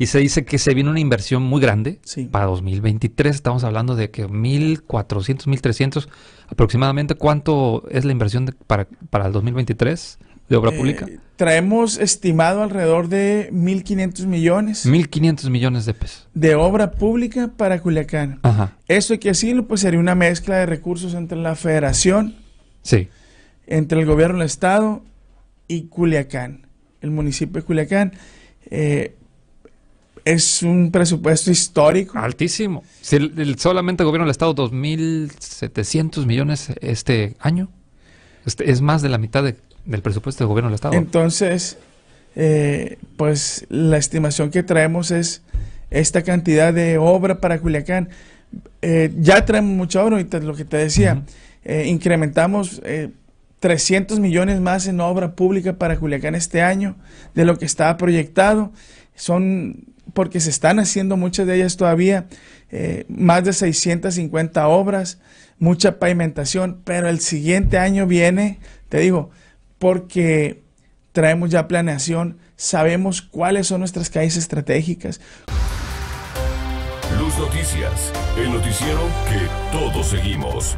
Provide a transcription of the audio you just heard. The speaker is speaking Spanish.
Y se dice que se viene una inversión muy grande Sí. para 2023. Estamos hablando de que 1.400, 1.300 aproximadamente. ¿Cuánto es la inversión de- para, para el 2023 de obra Eh, pública? traemos estimado alrededor de 1.500 millones 1.500 millones de pesos. de obra pública para Culiacán. Ajá. Esto hay que decirlo, pues sería una mezcla de recursos entre la federación, Sí. entre el gobierno del estado y Culiacán, el municipio de Culiacán. Eh, es un presupuesto histórico. Altísimo. Si el- el- solamente el gobierno del Estado 2.700 millones este año. Este, es más de la mitad de- del presupuesto del gobierno del Estado. Entonces, eh, pues la estimación que traemos es esta cantidad de obra para Culiacán. Eh, ya traemos mucha obra, ahorita lo que te decía, eh, incrementamos eh, 300 millones más en obra pública para Culiacán este año de lo que estaba proyectado. Son porque se están haciendo muchas de ellas todavía, eh, más de 650 obras, mucha pavimentación, pero el siguiente año viene, te digo, porque traemos ya planeación, sabemos cuáles son nuestras calles estratégicas, Luz Noticias, el noticiero que todos seguimos.